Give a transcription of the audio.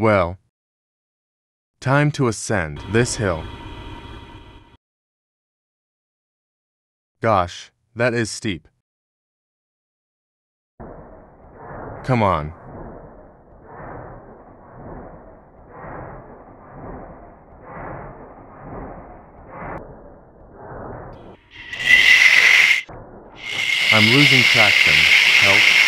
Well, time to ascend this hill. Gosh, that is steep. Come on. I'm losing traction. Help.